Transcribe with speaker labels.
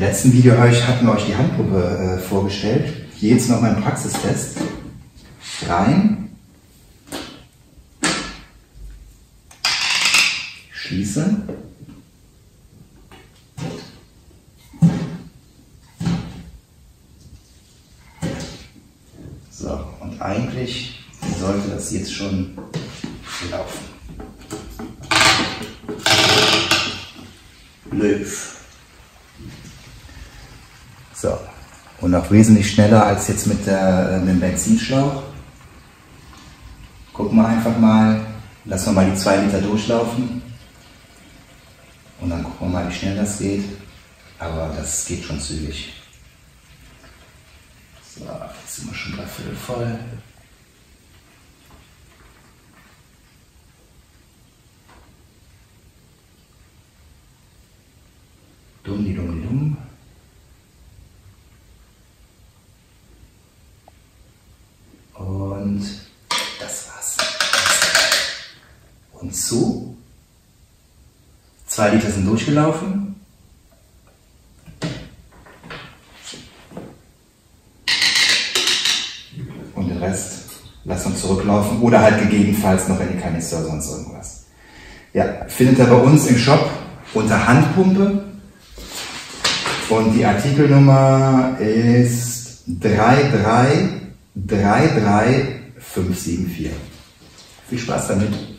Speaker 1: letzten Video hatten wir euch die Handpumpe äh, vorgestellt. Hier jetzt noch mal ein Praxistest. Rein. Schließe. So, und eigentlich sollte das jetzt schon laufen. Löw. So. Und auch wesentlich schneller als jetzt mit, der, äh, dem Benzinschlauch. Gucken wir einfach mal, lassen wir mal die 2 Liter durchlaufen. Und dann gucken wir mal, wie schnell das geht. Aber das geht schon zügig. So, jetzt sind wir schon dreiviertel voll. Dumm, die dumm, die dumm. Und das war's. Und zu. Zwei Liter sind durchgelaufen. Und den Rest lassen uns zurücklaufen oder halt gegebenenfalls noch in die Kanister oder sonst irgendwas. Ja, findet ihr bei uns im Shop unter Handpumpe. Und die Artikelnummer ist 3333574. Viel Spaß damit!